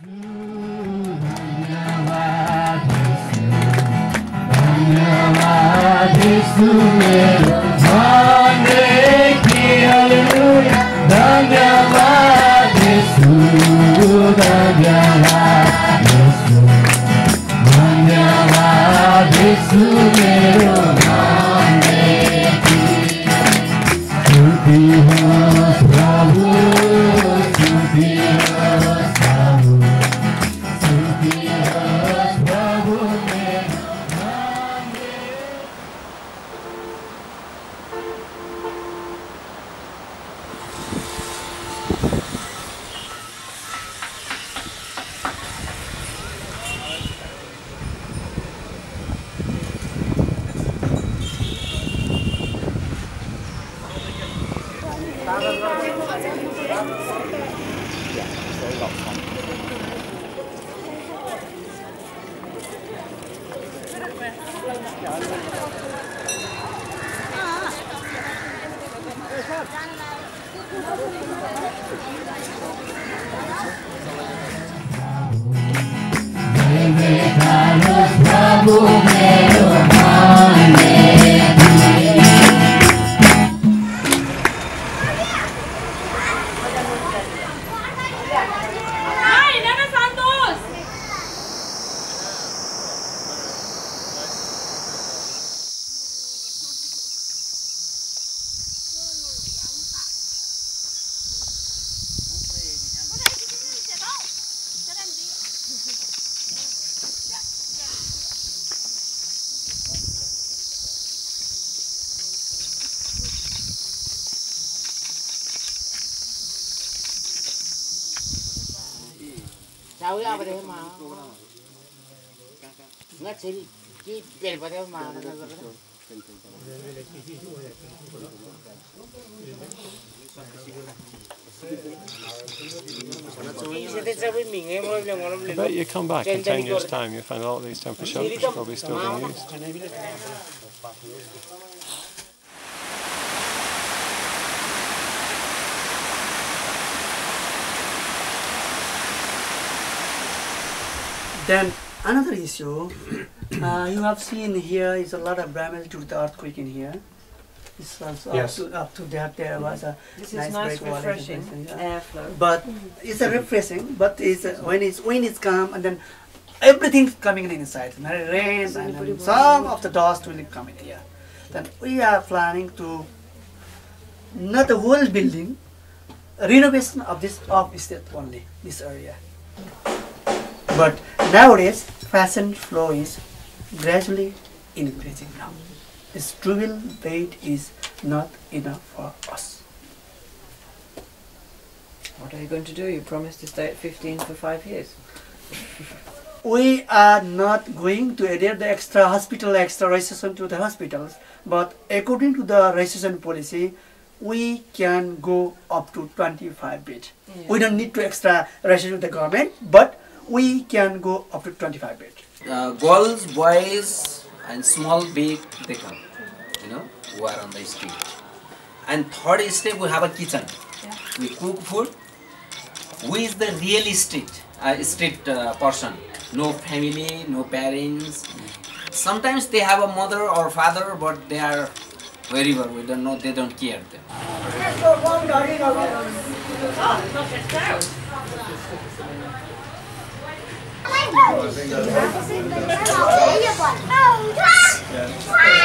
Ay, Cháu ra vào đấy mà Ngất xí Chỉ biển vào đấy mà you come back in 10 years' time, you find a lot of these temper shelters probably still being used. Then another issue, uh, you have seen here is a lot of damage due to the earthquake in here. This was Yes. up, to, up to that there was a This nice, is nice, breakwaters and refreshing things, yeah. airflow. But it's a refreshing. But it's uh, when it's when it's calm and then everything's coming in inside. And then rain and then some of the dust will come in here. Then we are planning to not the whole building, renovation of this upstairs only this area. But nowadays, fashion flow is gradually increasing now. This trivial weight is not enough for us. What are you going to do? You promised to stay at 15 for five years. We are not going to add the extra hospital, extra registration to the hospitals, but according to the registration policy, we can go up to 25 beds. We don't need to extra registration with the government, but we can go up to 25 beds. uh, girls, boys, and small, big, they come, you know, who are on the street. And third step, we have a kitchen. We cook food. Who is the real street, uh, street uh, person? No family, no parents. Sometimes they have a mother or father, but they are wherever, we don't know, they don't care them.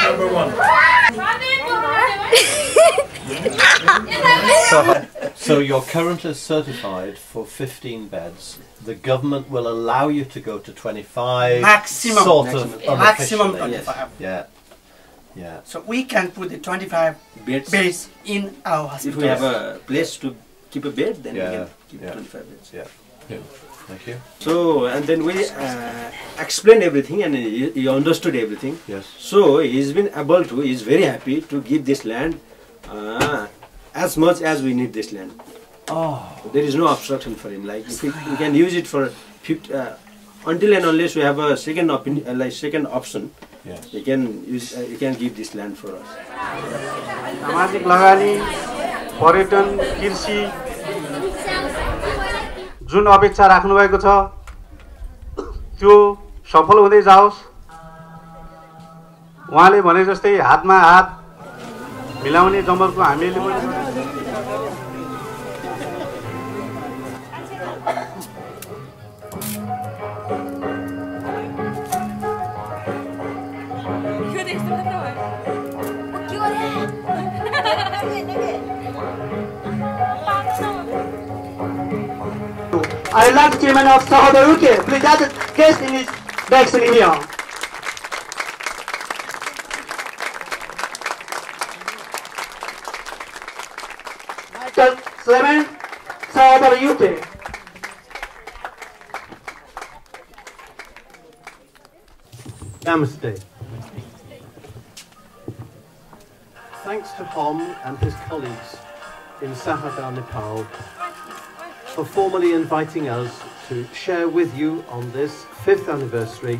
Number one. So you're currently certified for 15 beds. The government will allow you to go to 25. Maximum. Sort Maximum. of Maximum unofficially. 25. Yeah. Yeah. So we can put the 25 Beds. beds in our hospital. If we have a place to keep a bed, then Yeah, we can keep yeah. 25 beds. Yeah. Thank you. So, and then we uh, explained everything and he, he understood everything. Yes. So, he's been able to, he's very happy to give this land uh, as much as we need this land. Oh. There is no obstruction for him. Like, if we, we can use it for 50, uh, until and unless we have a second opinion, uh, like second option, Yes. he can use, uh, he can give this land for us. सामाजिक लगानी पर्यटन कृषि जुन अपेक्षा राख्नुभएको छ त्यो सफल हुँदै जाओस्। उहाँले भने जस्तै हातमा हात मिलाउने जमरको हामीले I like chairman of Sahodar UK, please add the guest in his back in here. Michael Seven, Sahodar UK. Namaste. Thanks to Hom and his colleagues in Sahodar, Nepal for formally inviting us to share with you on this fifth anniversary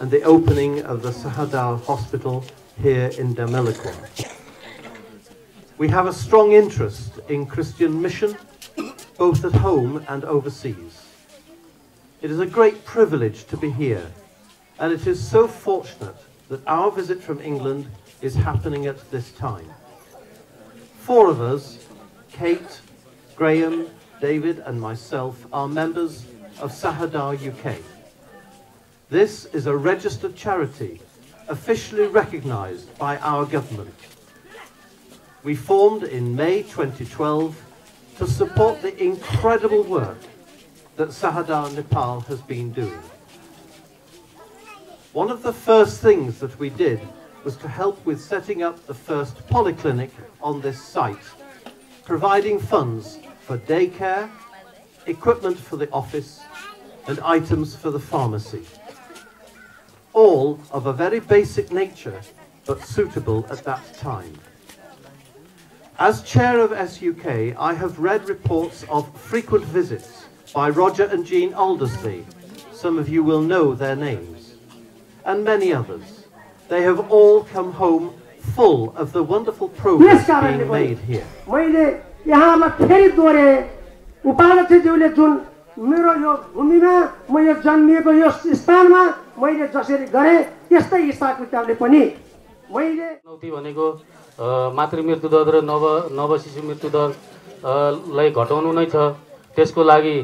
and the opening of the Sahodar Hospital here in Damelikon. We have a strong interest in Christian mission, both at home and overseas. It is a great privilege to be here, and it is so fortunate that our visit from England is happening at this time. Four of us, Kate, Graham, David and myself are members of Sahodar UK. This is a registered charity officially recognised by our government. We formed in May 2012 to support the incredible work that Sahodar Nepal has been doing. One of the first things that we did was to help with setting up the first polyclinic on this site, providing funds for daycare, equipment for the office, and items for the pharmacy. All of a very basic nature, but suitable at that time. As chair of SUK, I have read reports of frequent visits by Roger and Jean Aldersley. Some of you will know their names. And many others. They have all come home full of the wonderful progress being made here. यहाँलाई फेरि दोहोरे उपाध्यक्षज्यूले जुन मेरो यो भूमिमा म यो जन्मिएको यो स्थानमा मैले जसरी गरेँ त्यस्तै हिसाब किताबले पनि मैले चुनौती भनेको मातृ मृत्यु दर र नव नव शिशु मृत्यु दर अ, लाई घटाउनु नै छ। त्यसको लागि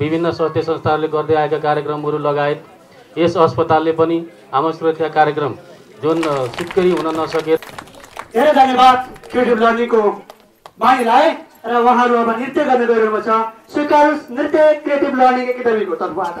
विभिन्न स्वास्थ्य संस्थाहरूले गर्दै आएका कार्यक्रमहरू लगायत यस अस्पतालले पनि आमा सुरक्षा कार्यक्रम जुन सुत्केरी हुन नसके। धेरै धन्यवाद भाइलाई र उहाँहरू अब नृत्य गर्ने गइरहेको छ। स्वीकारोस् नृत्य क्रिएटिभ लर्निङ एकाडेमीको तर्फबाट।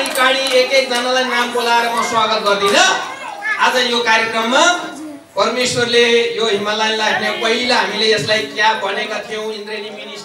काडी काडी एक एकजनालाई नाम बोलाएर म स्वागत गर्दिनँ। आज यो कार्यक्रममा परमेश्वरले यो हिमालयलाई भने पहिला हामीले यसलाई क्या भनेका थियौँ इन्द्रेणी ministry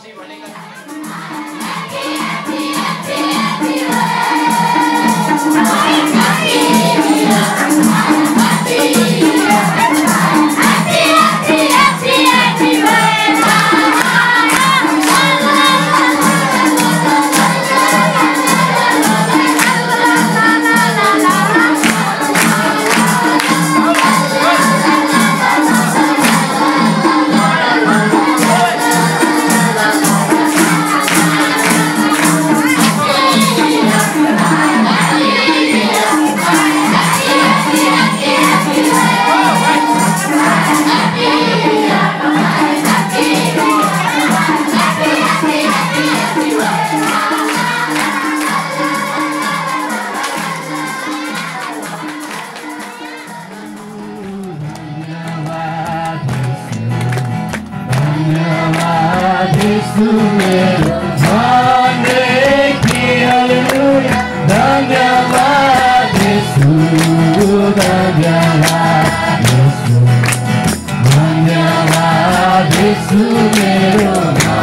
berjalan yesu. Menjala yesu sungai